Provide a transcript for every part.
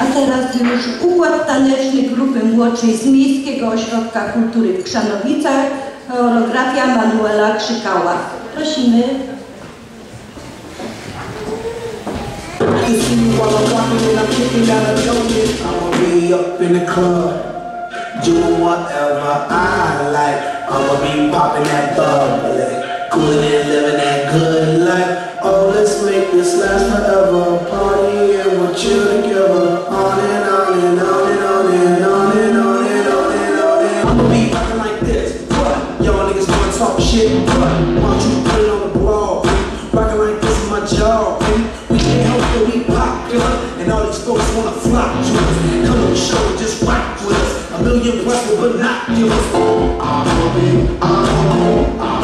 A teraz już układ taneczny grupy młodszej z Miejskiego Ośrodka Kultury w Krzanowicach, choreografia Manuela Krzykała. Prosimy. whatever I like. I'ma be that bubbly, and that good life. Oh, let's make this last forever. Party and chill together. Shit? What? Why don't you put it on the blog? Rocking like this is my job, baby. We can't help that we popular, and all these folks wanna flock to us. Come on, show and just rock with us. A million plus with binoculars. I'ma be, I'ma I'ma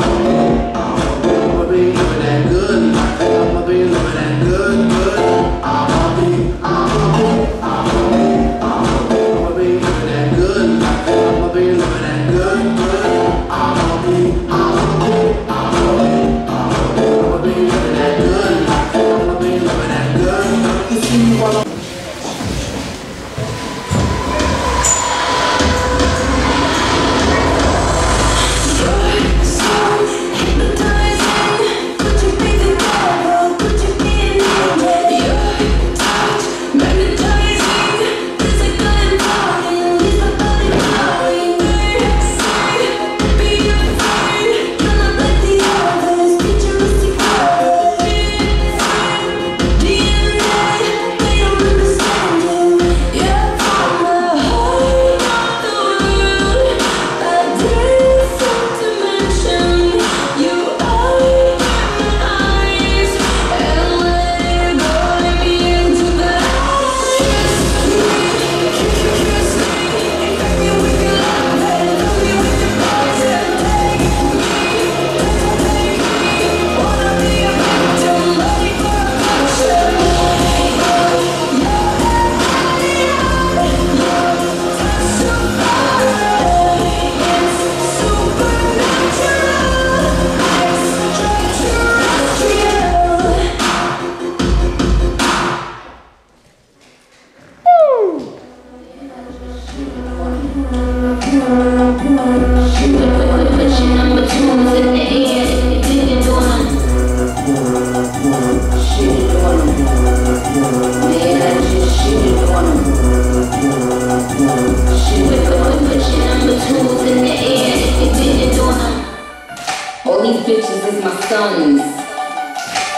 these bitches is my sons.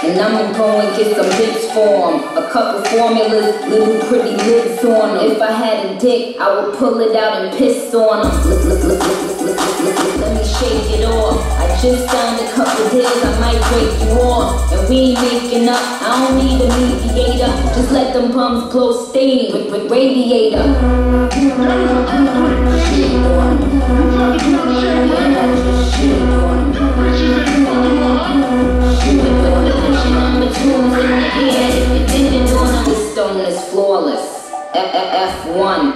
And I'ma go and get some bitch form. A couple formulas, little pretty lips on them. If I had a dick, I would pull it out and piss on them. Let me shake it off. I just signed a couple deals, I might break you off. And we ain't making up, I don't need a mediator. Just let them bums blow steam with, with radiator. one.